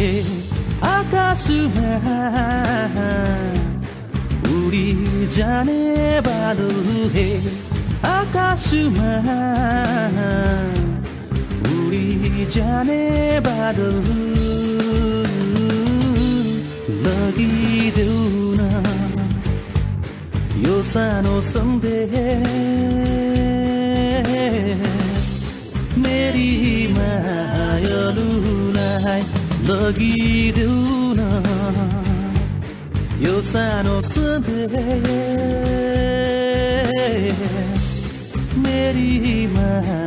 て赤すは売りじゃねばるへ赤すは売りじゃねばる लगिदेऊ न यो सानो सन्देह मेरी लगिदेऊ न यो सानो सन्देश मेरी मायालुलाई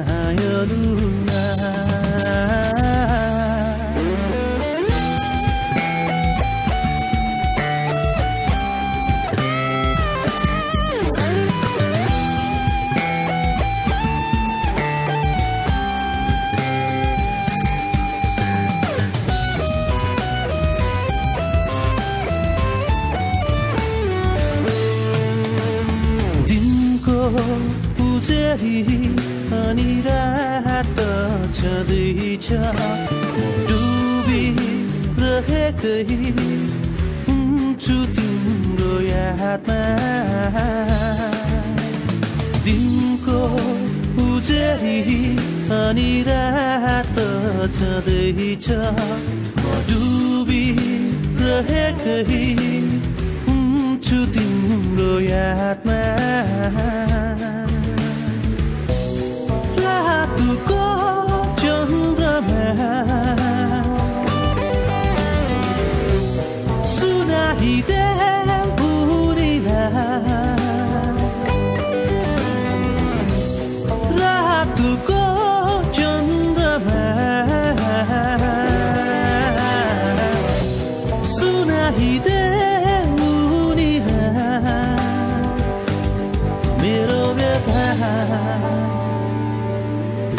पुजेरी अनि रात छँदैछ डुबी रहेकै हुन्छु तिम्रो यादमा दिनको उजेरी अनि रात छँदैछ डुबी रहेकै हुन्छु तिम्रो यादमा रातको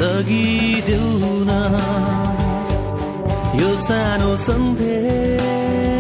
लगिदेऊ न यो सानो सन्देश।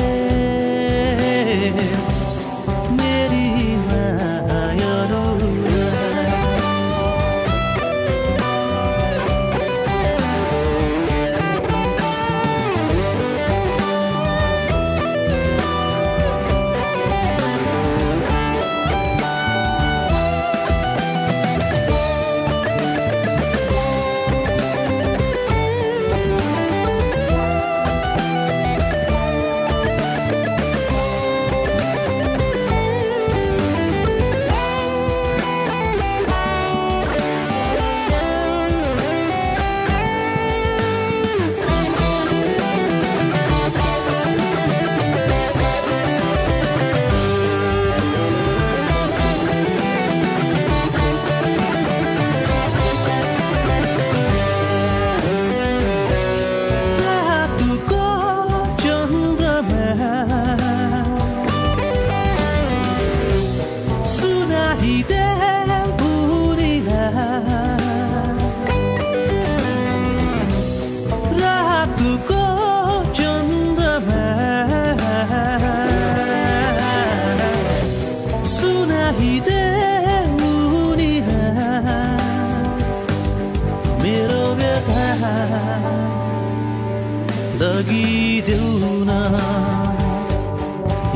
लगिदेऊ न।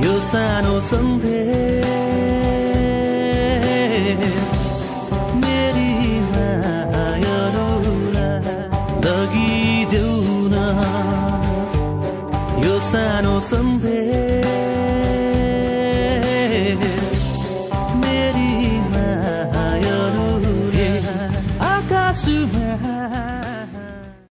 यो सानो सन्देश